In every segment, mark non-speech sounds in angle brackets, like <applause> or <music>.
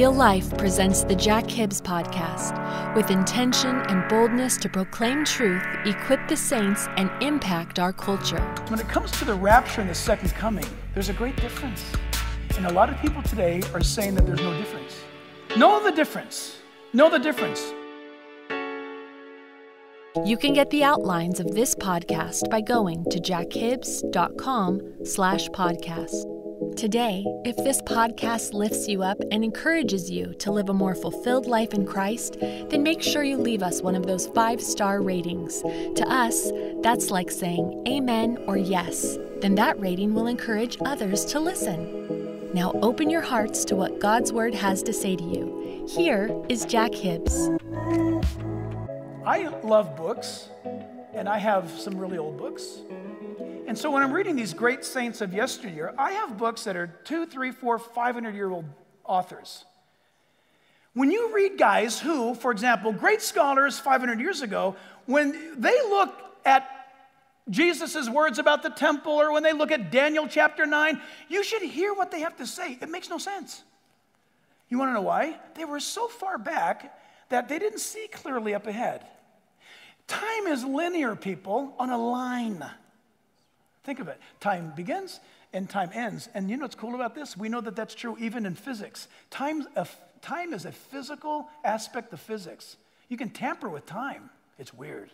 Real Life presents the Jack Hibbs Podcast with intention and boldness to proclaim truth, equip the saints, and impact our culture. When it comes to the rapture and the second coming, there's a great difference. And a lot of people today are saying that there's no difference. Know the difference. Know the difference. You can get the outlines of this podcast by going to jackhibbs.com slash podcast. Today, if this podcast lifts you up and encourages you to live a more fulfilled life in Christ, then make sure you leave us one of those five star ratings. To us, that's like saying amen or yes. Then that rating will encourage others to listen. Now open your hearts to what God's Word has to say to you. Here is Jack Hibbs. I love books, and I have some really old books. And so when I'm reading these great saints of yesteryear, I have books that are two, three, four, five hundred year old authors. When you read guys who, for example, great scholars 500 years ago, when they look at Jesus' words about the temple or when they look at Daniel chapter 9, you should hear what they have to say. It makes no sense. You want to know why? They were so far back that they didn't see clearly up ahead. Time is linear, people, on a line. Think of it. Time begins and time ends. And you know what's cool about this? We know that that's true even in physics. Time, time is a physical aspect of physics. You can tamper with time, it's weird.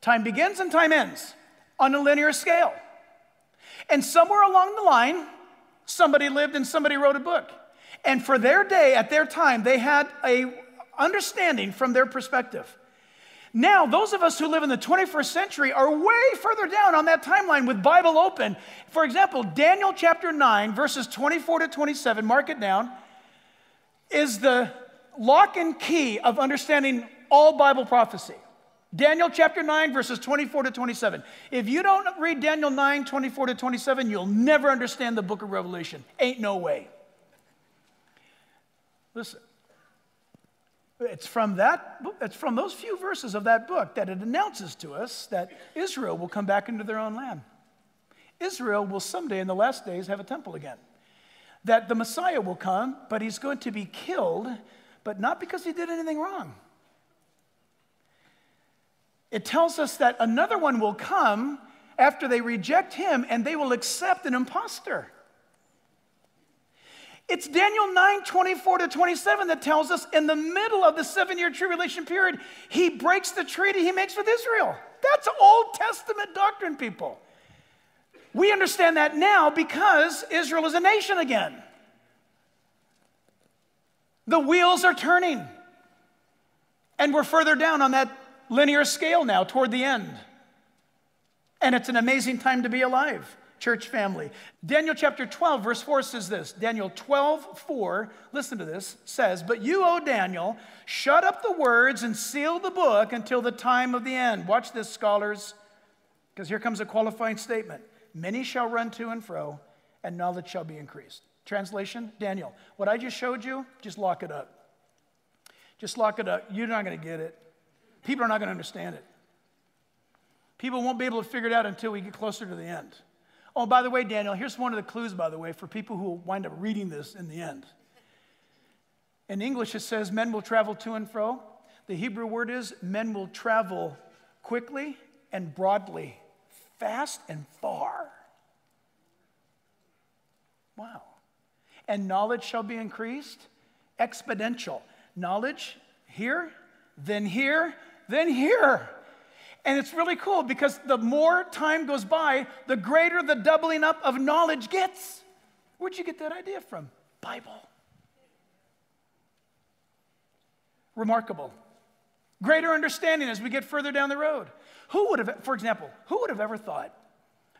Time begins and time ends on a linear scale. And somewhere along the line, somebody lived and somebody wrote a book. And for their day, at their time, they had a understanding from their perspective. Now, those of us who live in the 21st century are way further down on that timeline with Bible open. For example, Daniel chapter 9, verses 24 to 27, mark it down, is the lock and key of understanding all Bible prophecy. Daniel chapter 9, verses 24 to 27. If you don't read Daniel 9, 24 to 27, you'll never understand the book of Revelation. Ain't no way. Listen, it's from that it's from those few verses of that book that it announces to us that Israel will come back into their own land. Israel will someday in the last days have a temple again. That the Messiah will come, but he's going to be killed, but not because he did anything wrong. It tells us that another one will come after they reject him and they will accept an impostor. It's Daniel 9 24 to 27 that tells us in the middle of the seven year tribulation period, he breaks the treaty he makes with Israel. That's Old Testament doctrine, people. We understand that now because Israel is a nation again. The wheels are turning. And we're further down on that linear scale now toward the end. And it's an amazing time to be alive church family. Daniel chapter 12, verse 4 says this Daniel 12, 4, listen to this, says, But you, O Daniel, shut up the words and seal the book until the time of the end. Watch this, scholars, because here comes a qualifying statement. Many shall run to and fro, and knowledge shall be increased. Translation Daniel, what I just showed you, just lock it up. Just lock it up. You're not going to get it. People are not going to understand it. People won't be able to figure it out until we get closer to the end. Oh, by the way, Daniel, here's one of the clues, by the way, for people who will wind up reading this in the end. In English, it says, Men will travel to and fro. The Hebrew word is, Men will travel quickly and broadly, fast and far. Wow. And knowledge shall be increased, exponential. Knowledge here, then here, then here. And it's really cool because the more time goes by, the greater the doubling up of knowledge gets. Where'd you get that idea from? Bible. Remarkable. Greater understanding as we get further down the road. Who would have, for example, who would have ever thought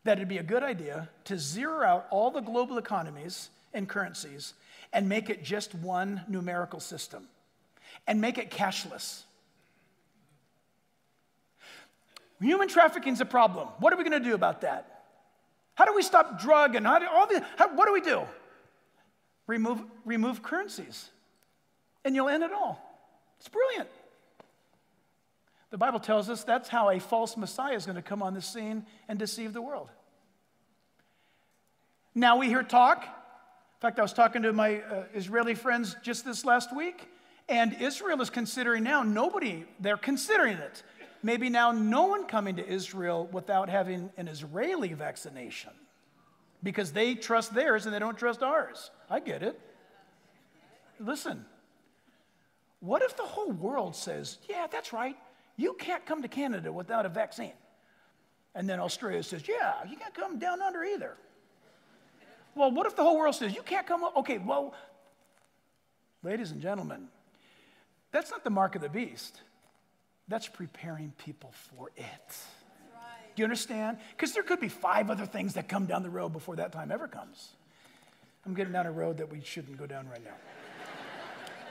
that it'd be a good idea to zero out all the global economies and currencies and make it just one numerical system and make it cashless? Human trafficking is a problem. What are we going to do about that? How do we stop drug and how do, all the, how, what do we do? Remove, remove currencies, and you'll end it all. It's brilliant. The Bible tells us that's how a false Messiah is going to come on the scene and deceive the world. Now we hear talk In fact, I was talking to my uh, Israeli friends just this last week, and Israel is considering now, nobody, they're considering it. Maybe now no one coming to Israel without having an Israeli vaccination because they trust theirs and they don't trust ours. I get it. Listen, what if the whole world says, yeah, that's right, you can't come to Canada without a vaccine? And then Australia says, yeah, you can't come down under either. Well, what if the whole world says, you can't come? Okay, well, ladies and gentlemen, that's not the mark of the beast. That's preparing people for it. Do you understand? Because there could be five other things that come down the road before that time ever comes. I'm getting down a road that we shouldn't go down right now.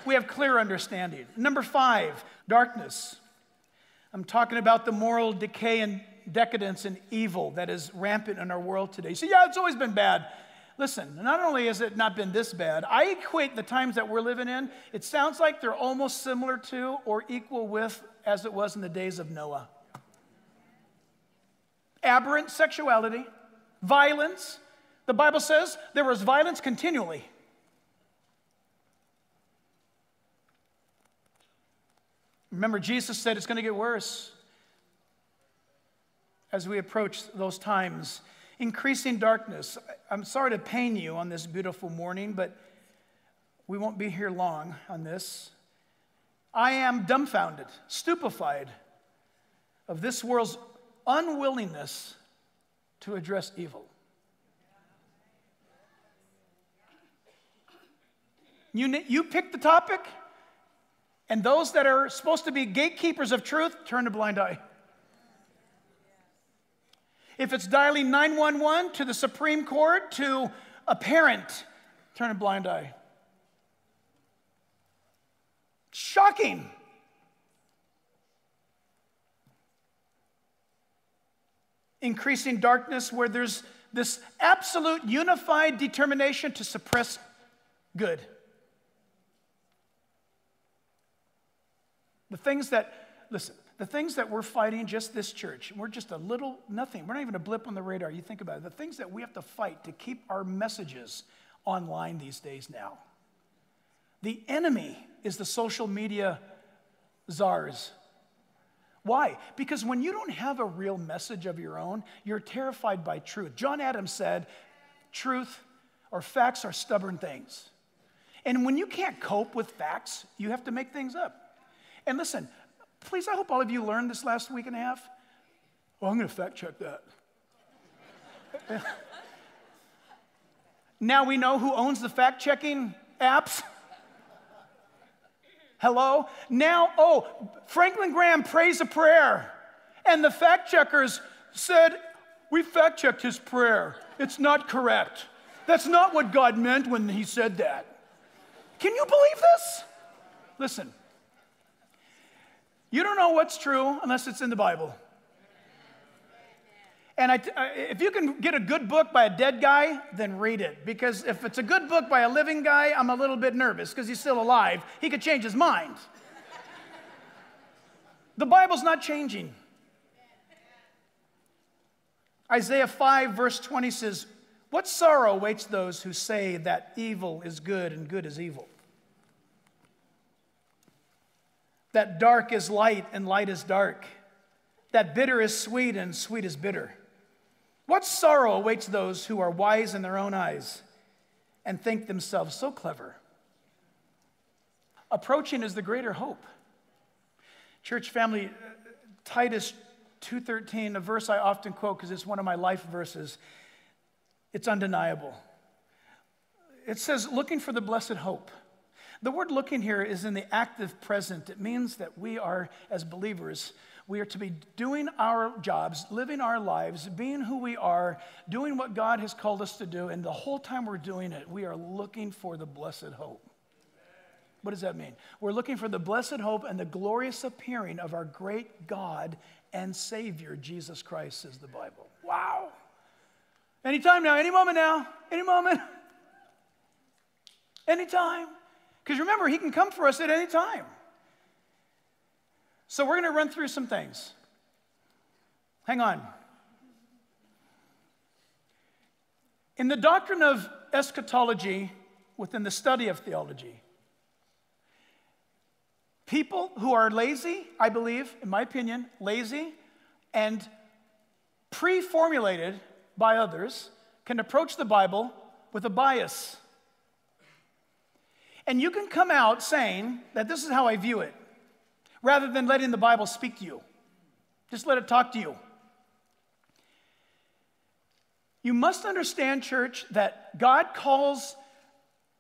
we have clear understanding. Number five, darkness. I'm talking about the moral decay and decadence and evil that is rampant in our world today. Say, yeah, it's always been bad. Listen, not only has it not been this bad, I equate the times that we're living in, it sounds like they're almost similar to or equal with as it was in the days of Noah. Aberrant sexuality, violence. The Bible says there was violence continually. Remember, Jesus said it's going to get worse as we approach those times increasing darkness. I'm sorry to pain you on this beautiful morning, but we won't be here long on this. I am dumbfounded, stupefied of this world's unwillingness to address evil. You, you pick the topic, and those that are supposed to be gatekeepers of truth turn a blind eye. If it's dialing 911 to the Supreme Court, to a parent, turn a blind eye. Shocking. Increasing darkness where there's this absolute unified determination to suppress good. The things that, listen, the things that we're fighting, just this church, we're just a little, nothing. We're not even a blip on the radar. You think about it. The things that we have to fight to keep our messages online these days now. The enemy is the social media czars. Why? Because when you don't have a real message of your own, you're terrified by truth. John Adams said, truth or facts are stubborn things. And when you can't cope with facts, you have to make things up. And listen, Please, I hope all of you learned this last week and a half. Oh, I'm going to fact check that. <laughs> now we know who owns the fact checking apps. Hello? Now, oh, Franklin Graham prays a prayer, and the fact checkers said, We fact checked his prayer. It's not correct. That's not what God meant when he said that. Can you believe this? Listen, you don't know what's true unless it's in the Bible. And I, if you can get a good book by a dead guy, then read it. Because if it's a good book by a living guy, I'm a little bit nervous because he's still alive. He could change his mind. the Bible's not changing. Isaiah 5, verse 20 says, What sorrow awaits those who say that evil is good and good is evil? that dark is light and light is dark, that bitter is sweet and sweet is bitter. What sorrow awaits those who are wise in their own eyes and think themselves so clever? Approaching is the greater hope. Church family, uh, Titus 2:13, a verse I often quote because it's one of my life verses. It's undeniable. It says, looking for the blessed hope the word looking here is in the active present. It means that we are, as believers, we are to be doing our jobs, living our lives, being who we are, doing what God has called us to do, and the whole time we're doing it, we are looking for the blessed hope. What does that mean? We're looking for the blessed hope and the glorious appearing of our great God and Savior, Jesus Christ, says the Bible. Wow. Anytime now, any moment now, any moment, anytime. Because remember, He can come for us at any time. So we're going to run through some things. Hang on. In the doctrine of eschatology within the study of theology. People who are lazy, I believe, in my opinion, lazy and pre formulated by others, can approach the Bible with a bias. And you can come out saying that this is how I view it, rather than letting the Bible speak to you. Just let it talk to you. You must understand, church, that God calls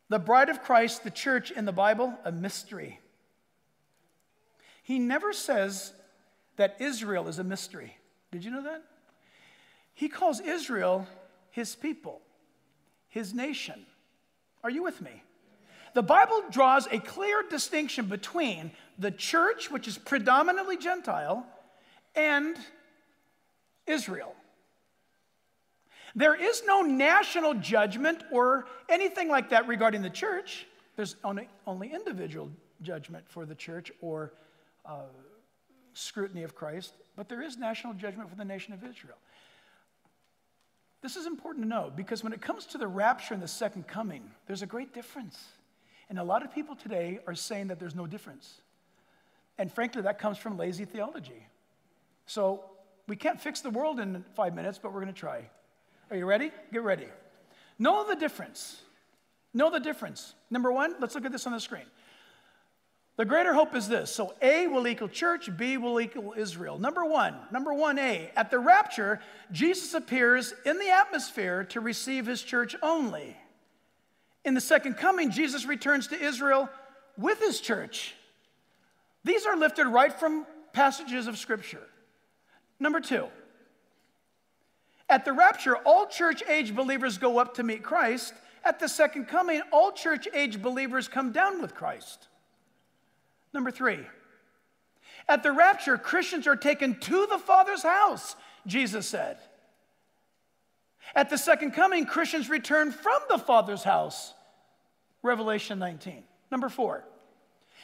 the bride of Christ, the church in the Bible, a mystery. He never says that Israel is a mystery. Did you know that? He calls Israel his people, his nation. Are you with me? The Bible draws a clear distinction between the church, which is predominantly Gentile, and Israel. There is no national judgment or anything like that regarding the church. There's only, only individual judgment for the church or uh, scrutiny of Christ, but there is national judgment for the nation of Israel. This is important to know because when it comes to the rapture and the second coming, there's a great difference. And a lot of people today are saying that there's no difference. And frankly, that comes from lazy theology. So we can't fix the world in five minutes, but we're going to try. Are you ready? Get ready. Know the difference. Know the difference. Number one, let's look at this on the screen. The greater hope is this. So A will equal church, B will equal Israel. Number one, number one A, at the rapture, Jesus appears in the atmosphere to receive his church only. In the second coming, Jesus returns to Israel with his church. These are lifted right from passages of Scripture. Number two, at the rapture, all church age believers go up to meet Christ. At the second coming, all church age believers come down with Christ. Number three, at the rapture, Christians are taken to the Father's house, Jesus said. At the second coming, Christians return from the Father's house, Revelation 19. Number four,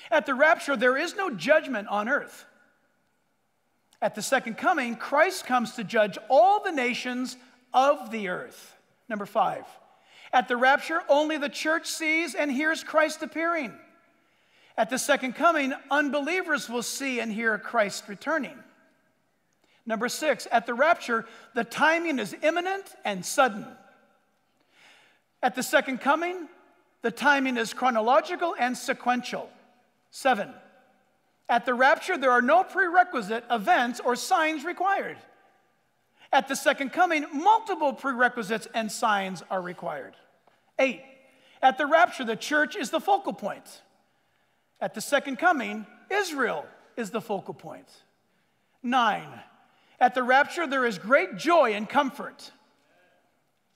at the rapture, there is no judgment on earth. At the second coming, Christ comes to judge all the nations of the earth. Number five, at the rapture, only the church sees and hears Christ appearing. At the second coming, unbelievers will see and hear Christ returning. Number six, at the rapture, the timing is imminent and sudden. At the second coming, the timing is chronological and sequential. Seven, at the rapture, there are no prerequisite events or signs required. At the second coming, multiple prerequisites and signs are required. Eight, at the rapture, the church is the focal point. At the second coming, Israel is the focal point. Nine, at the rapture, there is great joy and comfort.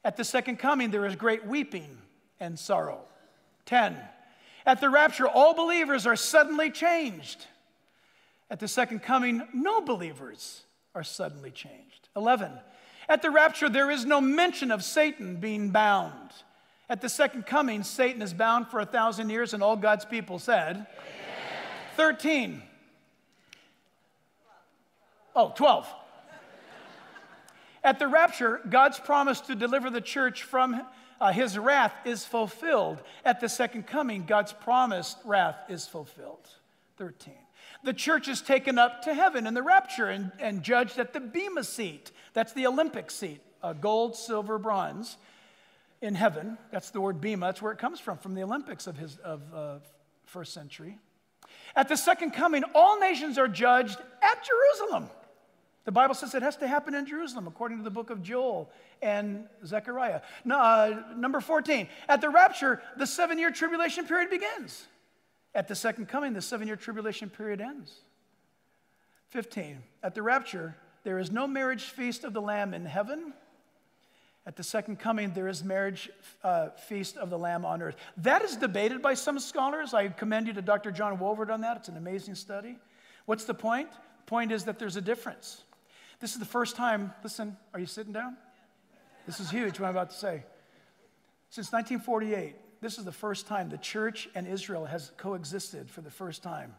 At the second coming, there is great weeping and sorrow. 10. At the rapture, all believers are suddenly changed. At the second coming, no believers are suddenly changed. 11. At the rapture, there is no mention of Satan being bound. At the second coming, Satan is bound for a thousand years, and all God's people said, Amen. 13. Oh, 12. At the rapture, God's promise to deliver the church from uh, his wrath is fulfilled. At the second coming, God's promised wrath is fulfilled. 13. The church is taken up to heaven in the rapture and, and judged at the Bema seat. That's the Olympic seat, uh, gold, silver, bronze in heaven. That's the word bema. That's where it comes from, from the Olympics of his of uh, first century. At the second coming, all nations are judged at Jerusalem. The Bible says it has to happen in Jerusalem, according to the book of Joel and Zechariah. No, uh, number 14, at the rapture, the seven year tribulation period begins. At the second coming, the seven year tribulation period ends. 15, at the rapture, there is no marriage feast of the Lamb in heaven at the second coming, there is marriage uh, feast of the Lamb on earth. That is debated by some scholars. I commend you to Dr. John Walvoord on that. It's an amazing study. What's the point? Point is that there's a difference. This is the first time, listen, are you sitting down? This is huge, what I'm about to say. Since 1948, this is the first time the church and Israel has coexisted for the first time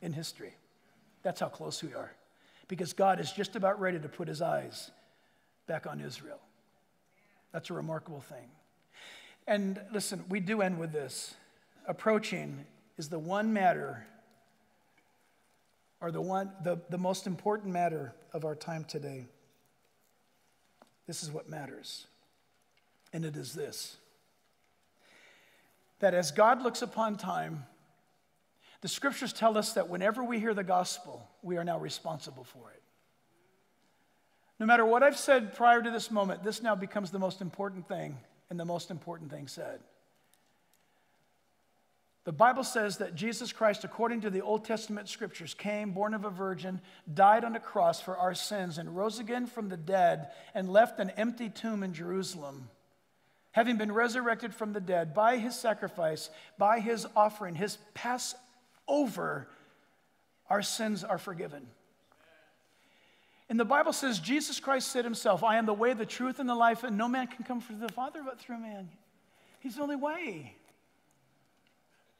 in history. That's how close we are. Because God is just about ready to put his eyes back on Israel. That's a remarkable thing. And listen, we do end with this. Approaching is the one matter, or the, one, the, the most important matter of our time today. This is what matters. And it is this that as God looks upon time, the scriptures tell us that whenever we hear the gospel, we are now responsible for it. No matter what I've said prior to this moment, this now becomes the most important thing and the most important thing said. The Bible says that Jesus Christ, according to the Old Testament scriptures, came, born of a virgin, died on a cross for our sins, and rose again from the dead, and left an empty tomb in Jerusalem. Having been resurrected from the dead by his sacrifice, by his offering, his Passover, our sins are forgiven. And the Bible says Jesus Christ said himself, I am the way, the truth, and the life, and no man can come to the Father but through man. He's the only way.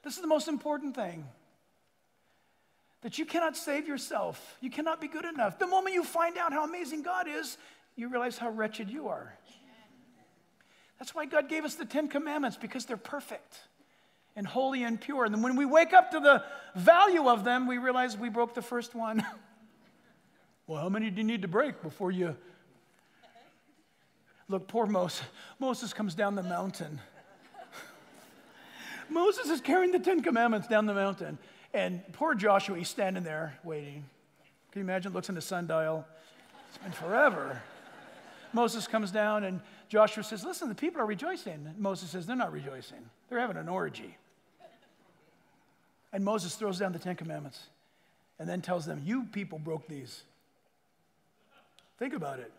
This is the most important thing. That you cannot save yourself. You cannot be good enough. The moment you find out how amazing God is, you realize how wretched you are. That's why God gave us the Ten Commandments, because they're perfect and holy and pure. And then when we wake up to the value of them, we realize we broke the first one. <laughs> well, how many do you need to break before you? Look, poor Moses. Moses comes down the mountain. Moses is carrying the Ten Commandments down the mountain. And poor Joshua, he's standing there waiting. Can you imagine? Looks in the sundial. It's been forever. Moses comes down and Joshua says, Listen, the people are rejoicing. Moses says, They're not rejoicing, they're having an orgy. And Moses throws down the Ten Commandments and then tells them, You people broke these. Think about it.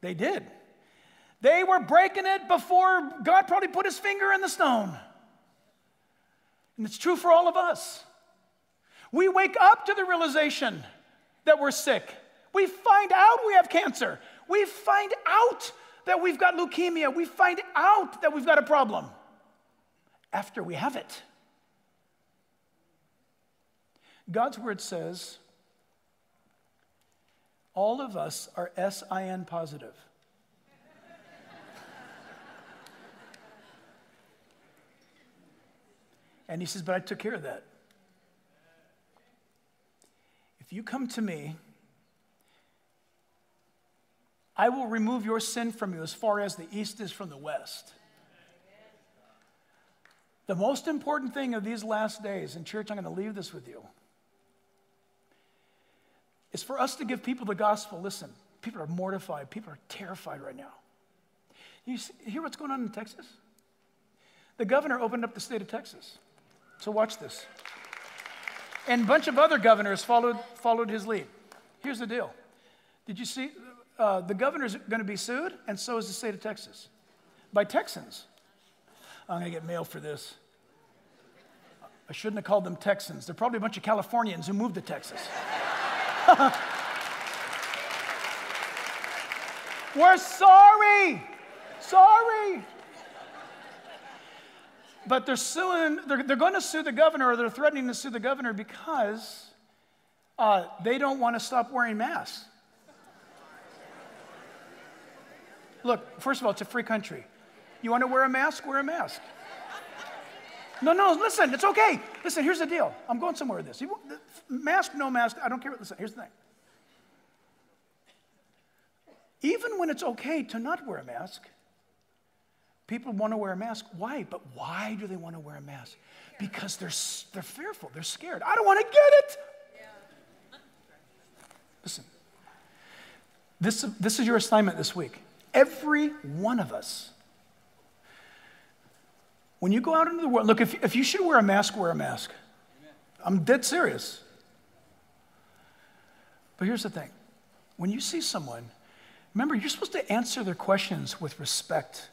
They did. They were breaking it before God probably put his finger in the stone. And it's true for all of us. We wake up to the realization that we're sick. We find out we have cancer. We find out that we've got leukemia. We find out that we've got a problem after we have it. God's word says all of us are SIN positive. And he says, But I took care of that. If you come to me, I will remove your sin from you as far as the east is from the west. The most important thing of these last days, in church, I'm going to leave this with you, is for us to give people the gospel. Listen, people are mortified, people are terrified right now. You see, hear what's going on in Texas? The governor opened up the state of Texas. So watch this. And a bunch of other governors followed, followed his lead. Here's the deal. Did you see? Uh, the governor's going to be sued, and so is the state of Texas by Texans. I'm going to get mail for this. I shouldn't have called them Texans. They're probably a bunch of Californians who moved to Texas. <laughs> We're sorry. Sorry but they're suing, they're, they're going to sue the governor or they're threatening to sue the governor because uh, they don't want to stop wearing masks. Look, first of all, it's a free country. You want to wear a mask? Wear a mask. No, no, listen, it's okay. Listen, here's the deal. I'm going somewhere with this. You, mask, no mask, I don't care. Listen, here's the thing. Even when it's okay to not wear a mask, People want to wear a mask. Why? But why do they want to wear a mask? Because they're, they're fearful, they're scared. I don't want to get it. Listen, this, this is your assignment this week. Every one of us. When you go out into the world, look, if, if you should wear a mask, wear a mask. I'm dead serious. But here's the thing when you see someone, remember, you're supposed to answer their questions with respect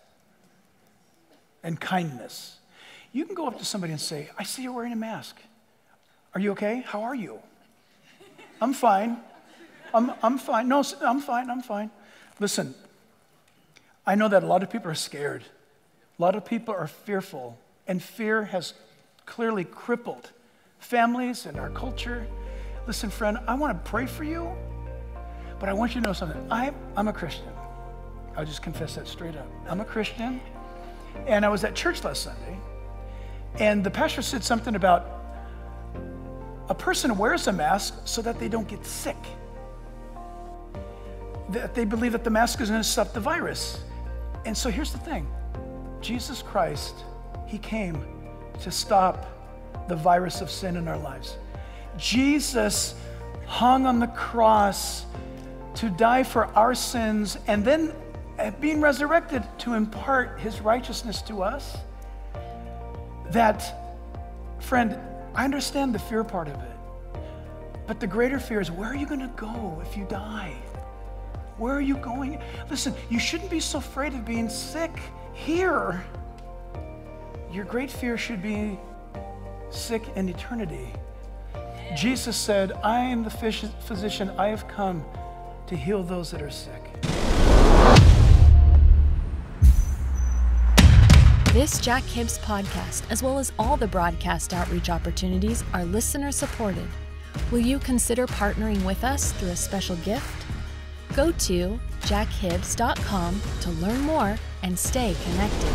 and kindness. You can go up to somebody and say, I see you're wearing a mask. Are you okay? How are you? I'm fine. I'm, I'm fine. No, I'm fine. I'm fine. Listen, I know that a lot of people are scared. A lot of people are fearful, and fear has clearly crippled families and our culture. Listen, friend, I want to pray for you, but I want you to know something. I, I'm a Christian. I'll just confess that straight up. I'm a Christian. And I was at church last Sunday, and the pastor said something about a person wears a mask so that they don't get sick. That they believe that the mask is going to stop the virus. And so here's the thing Jesus Christ, He came to stop the virus of sin in our lives. Jesus hung on the cross to die for our sins and then Eh, being resurrected to impart his righteousness to us. That, friend, I understand the fear part of it. But the greater fear is where are you going to go if you die? Where are you going? Listen, you shouldn't be so afraid of being sick here. Your great fear should be sick in eternity. Jesus said, I am the physician. I have come to heal those that are sick. This Jack Hibbs podcast, as well as all the broadcast outreach opportunities, are listener supported. Will you consider partnering with us through a special gift? Go to jackhibbs.com to learn more and stay connected.